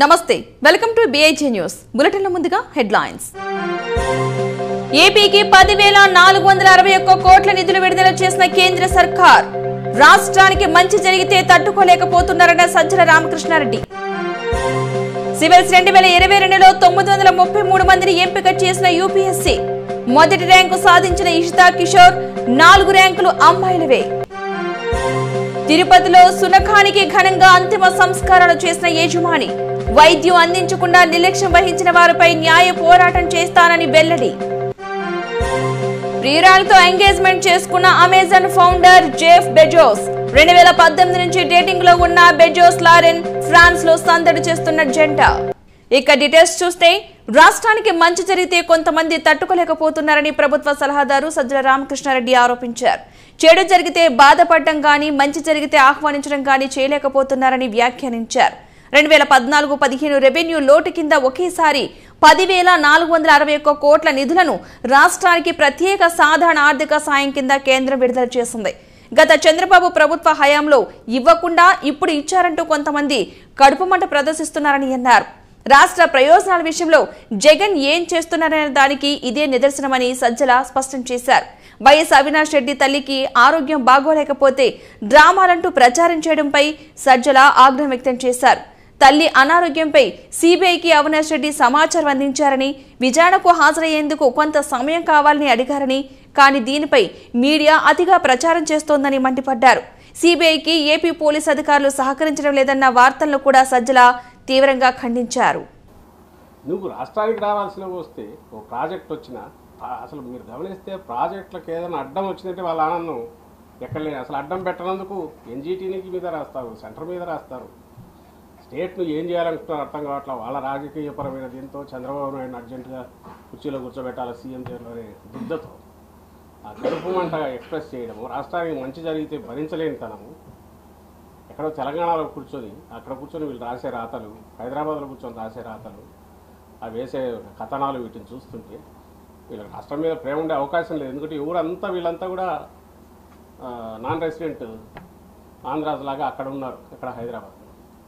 నమస్తే welcome to BIG news బులెటిన్ల ముందుగా హెడ్లైన్స్. ఏపీకి పదివేల నాలుగు వందల అరవై ఒక్క కోట్ల నిధులు విడుదల చేసిన కేంద్ర సర్కార్. రాష్ట్రానికి మంచి జరిగితే తట్టుకోలేకపోతున్నారన్న సజ్జల రామకృష్ణారెడ్డి. సివిల్స్ రెండు వేల ఇరవై రెండులో తొమ్మిది వందల ముప్పై మూడు మందిని ఎంపిక చేసిన యూపీఎస్సీ. మొదటి ర్యాంకు సాధించిన ఇషితా కిషోర్ నాలుగు ర్యాంకులు అమ్మాయిలవే. తిరుపతిలో సునఖానికి ఘనంగా అంతిమ సంస్కారాలు చేసిన యజమాని. వైద్యం అందించకుండా నిర్లక్ష్యం వహించిన వారిపై న్యాయ పోరాటం చేస్తానని వెల్లడి. ప్రియురాలతో ఎంగేజ్మెంట్ చేసుకున్న అమెజాన్ ఫౌండర్ జేఫ్ బెజోస్ రెండు వేల పద్దెనిమిది నుంచి డేటింగ్లో ఉన్న బెజోస్ లారెన్ ఫ్రాన్స్లో సందడి చేస్తున్న జంట. ఇక డీటెయిల్స్ చూస్తే రాష్ట్రానికి మంచి జరిగితే కొంతమంది తట్టుకోలేకపోతున్నారని ప్రభుత్వ సలహాదారు సజ్జల రామకృష్ణారెడ్డి ఆరోపించారు. చెడు జరిగితే బాధపడడం గాని మంచి జరిగితే ఆహ్వానించడం గాని చేయలేకపోతున్నారని వ్యాఖ్యానించారు. రెండు వేల పద్నాలుగు పదిహేను రెవెన్యూ లోటు కింద ఒకేసారి పదివేల నాలుగు వందల అరవై ఒక్క కోట్ల నిధులను రాష్ట్రానికి ప్రత్యేక సాధారణ ఆర్థిక సాయం కింద కేంద్రం విడుదల చేసింది. గత చంద్రబాబు ప్రభుత్వ హయాంలో ఇవ్వకుండా ఇప్పుడు ఇచ్చారంటూ కొంతమంది కడుపు మంట ప్రదర్శిస్తున్నారని అన్నారు. రాష్ట్ర ప్రయోజనాల విషయంలో జగన్ ఏం చేస్తున్నారనే దానికి ఇదే నిదర్శనమని సజ్జల స్పష్టం చేశారు. వైఎస్ అవినాష్ రెడ్డి తల్లికి ఆరోగ్యం బాగోలేకపోతే డ్రామాలంటూ ప్రచారం చేయడంపై సజ్జల ఆగ్రహం వ్యక్తం చేశారు. తల్లి అనారోగ్యంపై సిబిఐకి అవినాష్ రెడ్డి సమాచారం అందించారని విచారణకు హాజరయ్యేందుకు కొంత సమయం కావాలని అడిగారని కానీ దీనిపై మీడియా అతిగా ప్రచారం చేస్తోందని మండిపడ్డారు. సిబిఐకి ఏపీ పోలీస్ అధికారులు సహకరించడం లేదన్న వార్తలను కూడా సజ్జల తీవ్రంగా ఖండించారు. నువ్వు రాష్ట్రానికి రావాల్సిన వస్తే ఓ ప్రాజెక్ట్ వచ్చిన అసలు మీరు గమనిస్తే ప్రాజెక్టులకు ఏదైనా అడ్డం వచ్చిందంటే వాళ్ళ ఆనందం ఎక్కడ లేదు అసలు అడ్డం పెట్టనందుకు ఎన్జీటీనికి మీద రాస్తారు సెంటర్ మీద రాస్తారు. స్టేట్ను ఏం చేయాలనుకుంటున్నారు అర్థం కావట్లా? వాళ్ళ రాజకీయపరమైన దీంతో చంద్రబాబు నాయుడు అర్జెంటుగా కుర్చీలో కూర్చోబెట్టాలి సీఎం చేయాలనే దుద్ధతో ఆ కడుపు ఎక్స్ప్రెస్ చేయడము రాష్ట్రానికి మంచి జరిగితే భరించలేని తనము. ఎక్కడో తెలంగాణలో కూర్చొని అక్కడ కూర్చొని వీళ్ళు రాసే రాతలు హైదరాబాద్లో కూర్చొని రాసే రాతలు ఆ వేసే కథనాలు వీటిని చూస్తుంటే వీళ్ళకి రాష్ట్రం మీద ప్రేమ ఉండే అవకాశం లేదు. ఎందుకంటే ఈ ఊరంతా వీళ్ళంతా కూడా నాన్ రెసిడెంట్ ఆంధ్రాస్ లాగా అక్కడ ఉన్నారు ఇక్కడ హైదరాబాద్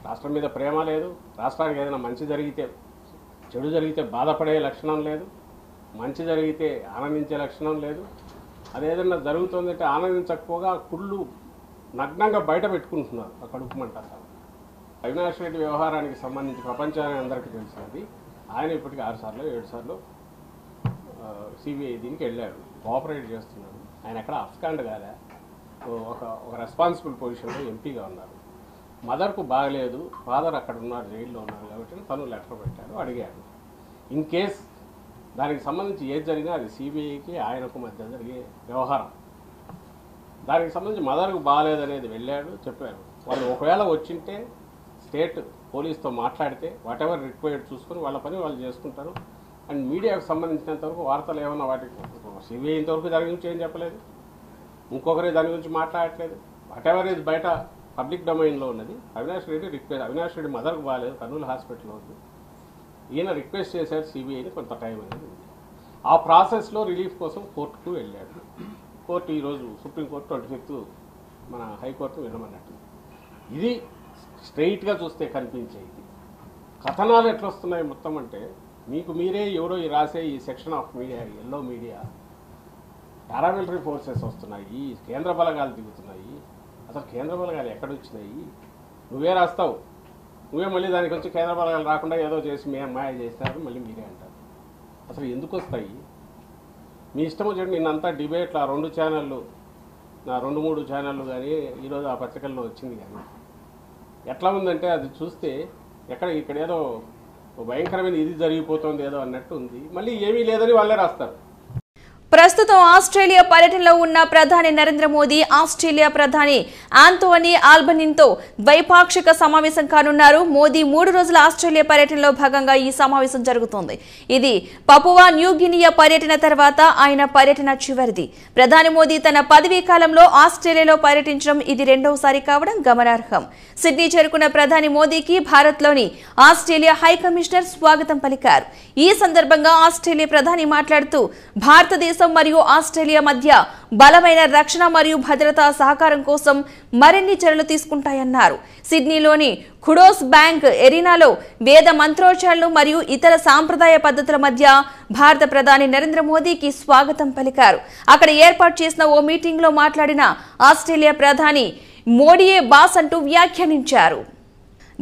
రాష్ట్రం మీద ప్రేమ లేదు రాష్ట్రానికి ఏదైనా మంచి జరిగితే చెడు జరిగితే బాధపడే లక్షణం లేదు మంచి జరిగితే ఆనందించే లక్షణం లేదు. అదేదన్నా జరుగుతుందంటే ఆనందించకపోగా కుళ్ళు నగ్నంగా బయట పెట్టుకుంటున్నారు ఆ కడుపు మంట అవినాష్ రెడ్డి వ్యవహారానికి సంబంధించి ప్రపంచానికి అందరికీ తెలిసినది ఆయన ఇప్పటికి ఆరు సార్లు ఏడు సార్లు సిబిఐ దీనికి వెళ్ళాడు కోఆపరేట్ చేస్తున్నాడు. ఆయన ఎక్కడ అఫ్స్కాండ్ కాదా ఒక ఒక రెస్పాన్సిబుల్ పొజిషన్లో ఎంపీగా ఉన్నారు. మదర్కు బాగలేదు ఫాదర్ అక్కడ ఉన్నారు జైల్లో ఉన్నారు కాబట్టి తను లెటర్ పెట్టాడు అడిగాడు ఇన్ కేస్ దానికి సంబంధించి ఏది జరిగినా అది సిబిఐకి ఆయనకు మధ్య జరిగే వ్యవహారం. దానికి సంబంధించి మదర్కు బాగాలేదనేది వెళ్ళాడు చెప్పారు. వాళ్ళు ఒకవేళ వచ్చింటే స్టేట్ పోలీస్తో మాట్లాడితే వాట్ ఎవర్ రిక్వైర్డ్ చూసుకొని వాళ్ళ పని వాళ్ళు చేసుకుంటారు. అండ్ మీడియాకు సంబంధించినంత వరకు వార్తలు ఏమన్నా వాటికి సిబిఐ ఇంతవరకు దాని గురించి ఏం చెప్పలేదు. ఇంకొకరి దాని గురించి మాట్లాడట్లేదు. వాట్ ఎవర్ ఇది బయట పబ్లిక్ డొమైన్లో ఉన్నది. అవినాష్ రెడ్డి రిక్వెస్ట్ అవినాష్ రెడ్డి మదర్కు బాగాలేదు కర్నూలు హాస్పిటల్లో ఉంది. ఈయన రిక్వెస్ట్ చేశారు సిబిఐని కొంత టైం అనేది ఉంది. ఆ ప్రాసెస్లో రిలీఫ్ కోసం కోర్టుకు వెళ్ళాడు. కోర్టు ఈరోజు సుప్రీంకోర్టు ట్వంటీ ఫిఫ్త్ మన హైకోర్టు వినమన్నట్టు. ఇది స్ట్రైట్గా చూస్తే కనిపించేది కథనాలు ఎట్లా వస్తున్నాయి మొత్తం అంటే మీకు మీరే ఎవరో రాసే ఈ section of media yellow media paramilitary forces వస్తున్నాయి కేంద్ర బలగాలు దిగుతున్నాయి అసలు కేంద్ర బలగాలు ఎక్కడ వచ్చినాయి? నువ్వే రాస్తావు. నువ్వే మళ్ళీ దానికి వచ్చి కేంద్ర బలగాలు రాకుండా ఏదో చేసి మీ అమ్మాయి చేస్తారు మళ్ళీ మీరే అంటారు. అసలు ఎందుకు వస్తాయి? మీ ఇష్టం వచ్చి నిన్నంతా డిబేట్లు ఆ రెండు ఛానళ్ళు నా రెండు మూడు ఛానళ్ళు కానీ ఈరోజు ఆ పత్రికల్లో వచ్చింది కానీ. ఎట్లా ఉందంటే అది చూస్తే ఎక్కడ ఇక్కడ ఏదో భయంకరమైన ఇది జరిగిపోతుంది ఏదో అన్నట్టు ఉంది. మళ్ళీ ఏమీ లేదని వాళ్ళే రాస్తారు. ప్రస్తుతం ఆస్ట్రేలియా పర్యటనలో ఉన్న ప్రధాని నరేంద్ర మోదీ ఆస్ట్రేలియా ప్రధాని ఆంతోనీ ఆల్బనిన్తో ద్వైపాక్షిక సమావేశం కానున్నారు. మోదీ మూడు రోజుల ఆస్ట్రేలియా పర్యటనలో భాగంగా ఈ సమావేశం జరుగుతోంది. ఇది పపువా న్యూ గినియా పర్యటన తర్వాత ఆయన పర్యటన చివరిది. ప్రధాని మోదీ తన పదవీ కాలంలో ఆస్ట్రేలియాలో పర్యటించడం ఇది రెండవసారి కావడం గమనార్హం. సిడ్నీ చేరుకున్న ప్రధాని మోదీకి భారత్లోని ఆస్ట్రేలియా హై కమిషనర్ స్వాగతం పలికారు. ఈ సందర్భంగా ఆస్ట్రేలియా ప్రధాని మాట్లాడుతూ భారతదేశ భారతదేశం మరియు ఆస్ట్రేలియా మధ్య బలమైన రక్షణ మరియు భద్రతా సహకారం కోసం మరిన్ని చర్యలు తీసుకుంటాయన్నారు. సిడ్నీలోని ఖుడోస్ బ్యాంక్ ఎరీనాలో వేద మంత్రోచ్చారణలు మరియు ఇతర సాంప్రదాయ పద్ధతుల మధ్య భారత ప్రధాని నరేంద్ర మోదీకి స్వాగతం పలికారు. అక్కడ ఏర్పాటు చేసిన ఓ మీటింగ్లో మాట్లాడిన ఆస్ట్రేలియా ప్రధాని మోడీయే బాస్ అంటూ వ్యాఖ్యానించారు.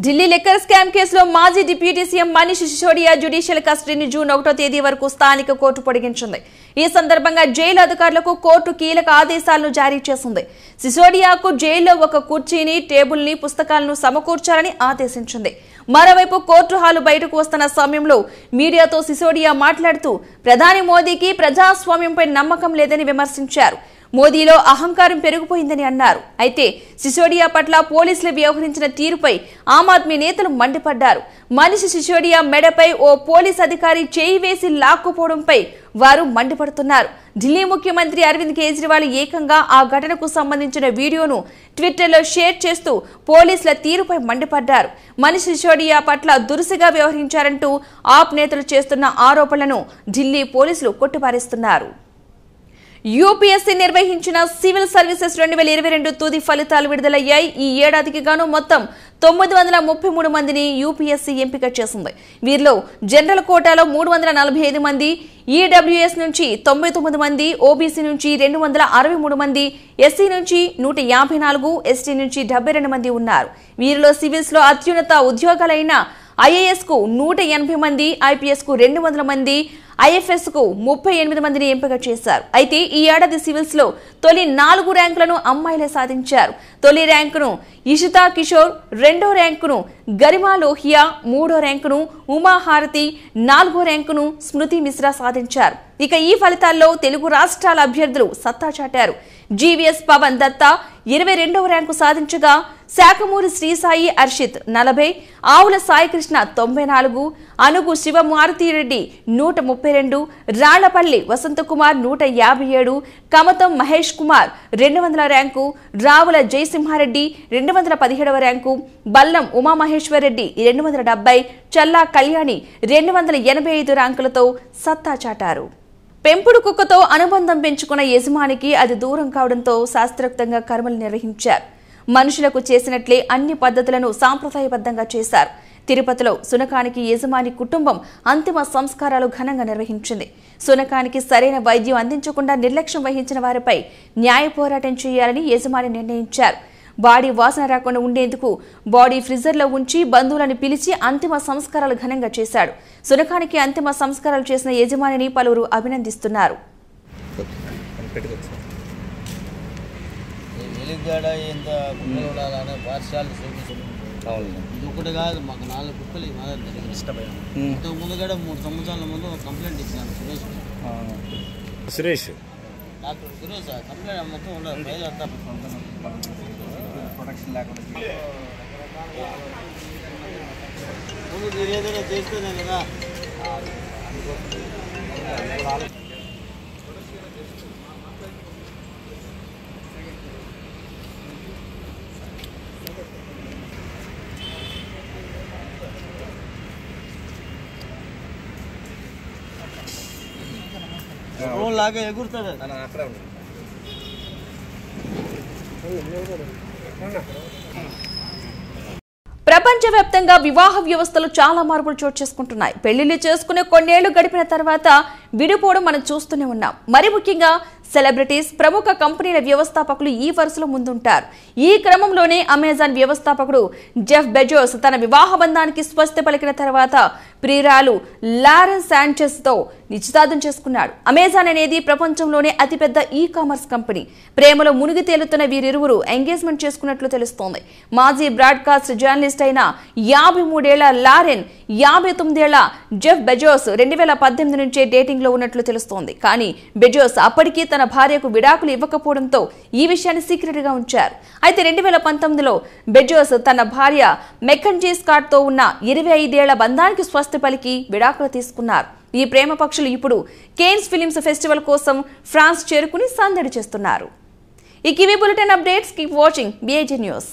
ఢిల్లీ లిక్కర్ స్కామ్ కేసులో మాజీ deputy CM Manish Sisodia judicial కస్టడీని June ఒకటో తేదీ వరకు స్థానిక కోర్టు పొడిగించింది. ఈ సందర్భంగా జైలు అధికారులకు కోర్టు కీలక ఆదేశాలను జారీ చేసింది. సిసోడియాకు జైల్లో ఒక కుర్చీని టేబుల్ని పుస్తకాలను సమకూర్చాలని ఆదేశించింది. మరోవైపు కోర్టు హాలు బయటకు వస్తున్న సమయంలో మీడియాతో సిసోడియా మాట్లాడుతూ ప్రధాని మోదీకి ప్రజాస్వామ్యంపై నమ్మకం లేదని విమర్శించారు. మోదీలో అహంకారం పెరిగిపోయిందని అన్నారు. అయితే సిసోడియా పట్ల పోలీసులు వ్యవహరించిన తీరుపై ఆమ్ ఆద్మీ నేతలు మండిపడ్డారు. మనిషి సిసోడియా మెడపై ఓ పోలీస్ అధికారి చేయి వేసి లాక్కుపోవడంపై వారు మండిపడుతున్నారు. ఢిల్లీ ముఖ్యమంత్రి అరవింద్ కేజ్రీవాల్ ఏకంగా ఆ ఘటనకు సంబంధించిన వీడియోను ట్విట్టర్లో షేర్ చేస్తూ పోలీసుల తీరుపై మండిపడ్డారు. మనిషి సిసోడియా పట్ల దురుసుగా వ్యవహరించారంటూ ఆప్ నేతలు చేస్తున్న ఆరోపణలను ఢిల్లీ పోలీసులు కొట్టిపారేస్తున్నారు. యూపీఎస్సీ నిర్వహించిన సివిల్ సర్వీసెస్ రెండు వేల ఇరవై రెండు తుది ఫలితాలు విడుదలయ్యాయి. ఈ ఏడాదికి గాను మొత్తం తొమ్మిది వందల ముప్పై మూడు మందిని యూపీఎస్సీ ఎంపిక చేసింది. వీరిలో జనరల్ కోటాలో మూడు వందల నలభై ఐదు మంది ఈడబ్ల్యూఎస్ నుంచి తొంభై తొమ్మిది మంది ఓబీసీ నుంచి రెండు వందల అరవై మూడు మంది ఎస్సీ నుంచి నూట యాభై నాలుగు ఎస్టీ నుంచి డెబ్బై రెండు మంది ఉన్నారు. వీరిలో సివిల్స్లో అత్యున్నత ఉద్యోగాలైన ఐఏఎస్కు నూట ఎనభై మంది ఐపీఎస్కు రెండు వందల మంది ఐఎఫ్ఎస్కు ముప్పై ఎనిమిది మందిని ఎంపిక చేశారు. అయితే ఈ ఏడాది సివిల్స్లో తొలి నాలుగు ర్యాంకులను అమ్మాయిలే సాధించారు. తొలి ర్యాంకును ఇషితా కిషోర్ రెండో ర్యాంకును గరిమా లోహియా మూడో ర్యాంకును ఉమాహారతి నాలుగో ర్యాంకును స్మృతి మిశ్రా సాధించారు. ఇక ఈ ఫలితాల్లో తెలుగు రాష్ట్రాల అభ్యర్థులు సత్తా చాటారు. జీవీఎస్ పవన్ దత్తా ఇరవై రెండవ ర్యాంకు సాధించగా శాఖమూరి శ్రీసాయి అర్షిత్ నలభై ఆవుల సాయికృష్ణ తొంభై నాలుగు అనుగు శివమారుతిరెడ్డి నూట ముప్పై రెండు రాళ్ళపల్లి వసంతకుమార్ నూట యాభై ఏడు కమతం మహేష్ కుమార్ రెండు వందల ర్యాంకు రావుల జయసింహారెడ్డి రెండు వందల పదిహేడవ ర్యాంకు బల్లం ఉమామహేశ్వరరెడ్డి రెండు వందల డెబ్బై చల్లా కళ్యాణి రెండు వందల ఎనభై ఐదు ర్యాంకులతో సత్తా చాటారు. పెంపుడు కుక్కతో అనుబంధం పెంచుకున్న యజమానికి అది దూరం కావడంతో శాస్త్రోక్తంగా కర్మలు నిర్వహించారు. మనుషులకు చేసినట్లే అన్ని పద్ధతులను సాంప్రదాయబద్ధంగా చేశారు. తిరుపతిలో సునకానికి యజమాని కుటుంబం అంతిమ సంస్కారాలు ఘనంగా నిర్వహించింది. సునకానికి సరైన వైద్యం అందించకుండా నిర్లక్ష్యం వహించిన వారిపై న్యాయ పోరాటం చేయాలని యజమాని నిర్ణయించారు. బాడీ వాసన రాకుండా ఉండేందుకు బాడీ ఫ్రిజర్లో ఉంచి బంధువులను పిలిచి అంతిమ సంస్కారాలు ఘనంగా చేశాడు. సునకానికి అంతిమ సంస్కారాలు చేసిన యజమానిని పలువురు అభినందిస్తున్నారు. వెలుగుగాడ ఇంత కుక్కలు ఉండాలనే పాఠశాల చూపించారు అవును ఇది ఒకటి కాదు మాకు నాలుగు కుక్కలు ఈ మాదిరి జరిగింది ఇష్టమైన ఇంతకు ముందు కూడా మూడు సంవత్సరాల ముందు ఒక కంప్లైంట్ ఇచ్చాను సురేష్ సురేష్ డాక్టర్ సురేష్ ఆ కంప్లైంట్ మొత్తం ఉండదు ఫైల్ అంతా ప్రొడక్షన్ లేకుండా ముందు మీరు ఏదైనా చేస్తేనే కదా లాగా ఎగురుతుంది. అక్కడే ఉంది ప్రపంచవ్యాప్తంగా వివాహ వ్యవస్థలు చాలా మార్పులు చోటు చేసుకుంటున్నాయి. పెళ్ళిళ్ళు చేసుకునే కొన్నేళ్ళు గడిపిన తర్వాత విడిపోవడం మనం చూస్తూనే ఉన్నాం. మరి ముఖ్యంగా సెలబ్రిటీస్ ప్రముఖ కంపెనీల వ్యవస్థాపకులు ఈ వరుసలో ముందుంటారు. ఈ క్రమంలోనే అమెజాన్ వ్యవస్థాపకుడు జెఫ్ బెజోస్ తన వివాహ బంధానికి స్వస్తి పలికిన తర్వాత ప్రియురాలు లారెన్ శాంచెస్తో నిశ్చితార్థం చేసుకున్నాడు. అమెజాన్ అనేది ప్రపంచంలోనే అతిపెద్ద ఈ కామర్స్ కంపెనీ. ప్రేమలో మునిగి తేలుతున్న వీరిరువురు ఎంగేజ్మెంట్ చేసుకున్నట్లు తెలుస్తోంది. మాజీ బ్రాడ్కాస్ట్ జర్నలిస్ట్ అయిన యాభై మూడేళ్ళ లారెన్ యాభై తొమ్మిదేళ్ళ జెఫ్ బెజోస్ రెండు వేల పద్దెనిమిది నుంచే డేటింగ్లో ఉన్నట్లు తెలుస్తోంది. కానీ బెజోస్ అప్పటికీ తన భార్యకు విడాకులు ఇవ్వకపోవడంతో ఈ విషయాన్ని సీక్రెట్గా ఉంచారు. అయితే రెండు వేల పంతొమ్మిదిలో బెజోస్ తన భార్య మెక్కన్జీ స్కాట్తో ఉన్న ఇరవై ఐదేళ్ళ బంధానికి స్వస్తి పలికి విడాకులు తీసుకున్నారు. ఈ ప్రేమ పక్షులు ఇప్పుడు కేన్స్ ఫిలిమ్స్ ఫెస్టివల్ కోసం ఫ్రాన్స్ చేరుకుని సందడి చేస్తున్నారు. ఈ kiwi bulletin updates. Keep watching BAG news